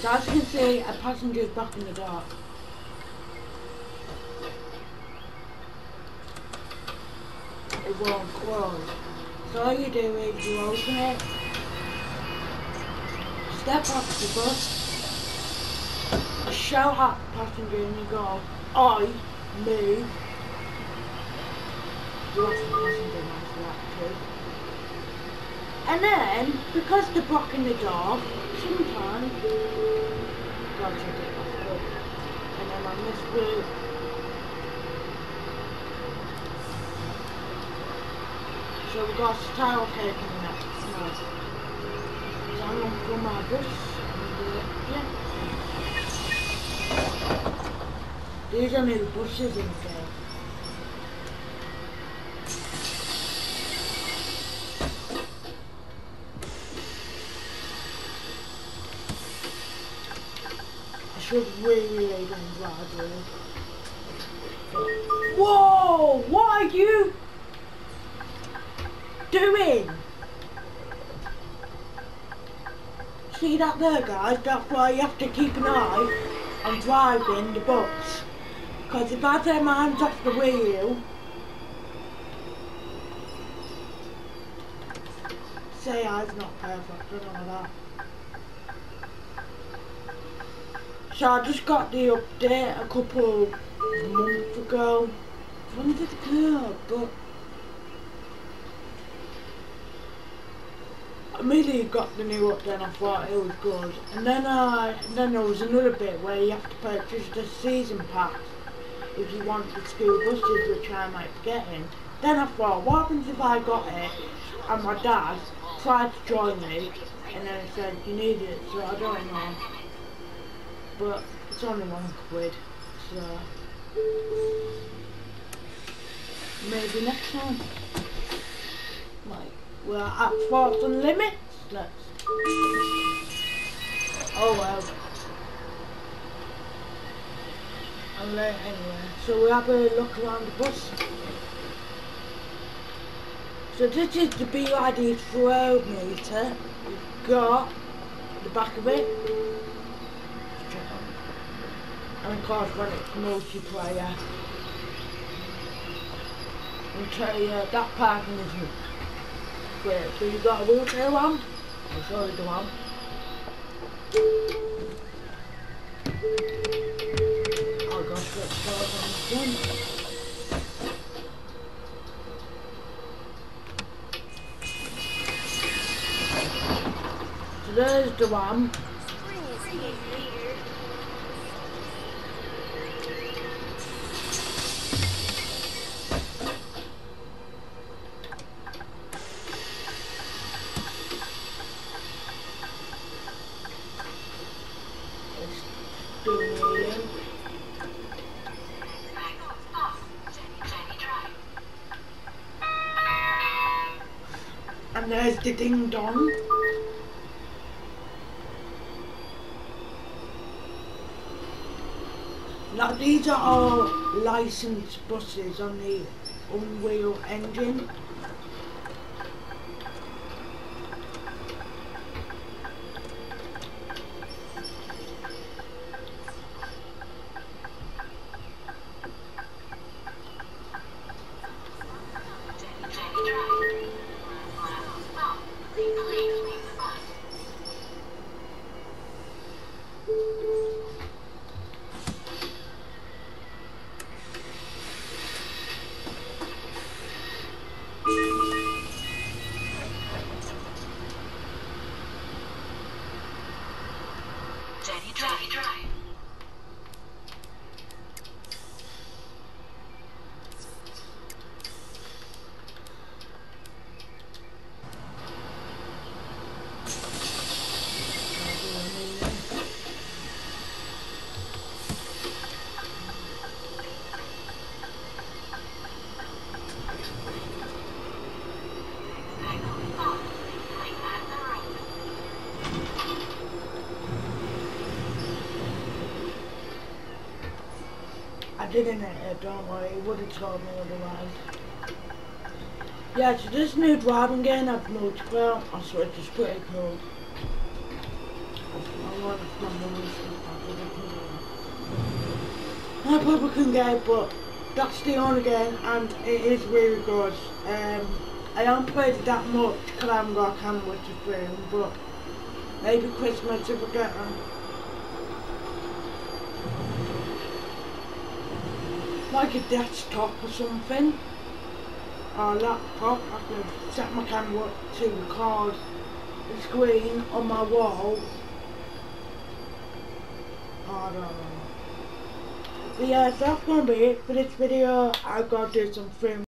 So as you can see, a passenger is back in the dark. It won't close. So all you do is you open it, step off the bus, shout at the passenger and you go, I move. You ask the passenger nice that too. And then, because they're blocking the door, sometimes, God, I did that good. And then on this route, so we've got style taking next now. So I'm going to my and uh. These are new buses in the should really lay down gradually. Whoa! What are you doing? See that there guys? That's why you have to keep an eye on driving the bus. Because if I take my hands off the wheel, say I's not perfect, I don't know that. So I just got the update a couple months ago. When did it go? But immediately got the new update and I thought it was good. And then I then there was another bit where you have to purchase the season pass if you want the school buses which I might be getting. Then I thought, what happens if I got it and my dad tried to join me and then said you need it so I don't know but it's only one quid, so maybe next time. Like, we're at Force Unlimited. Let's. Oh well. I'm late anyway, so we have a look around the bus. So this is the BYD throw meter. We've got the back of it and of course when it's multiplayer I'll tell uh, you that parking isn't great. So you've got a wheelchair one, I'll show you the one. Oh gosh, let's start on this one. So there's the one. There's the ding dong. Now these are all licensed buses on the Unreal Engine. Jenny Drive. Drive. I didn't it, don't worry, it would have told me otherwise. Yeah, so this new driving game I've multiplayer, I swear it's pretty cool. I my it. I probably can get it, but that's the only game, and it is really good. Um, I haven't played it that much because I haven't got a camera to film, but maybe Christmas if I get one. Like a desktop or something, or a laptop, I can set my camera to record the screen on my wall. But yeah, so that's gonna be it for this video. I've got to do some film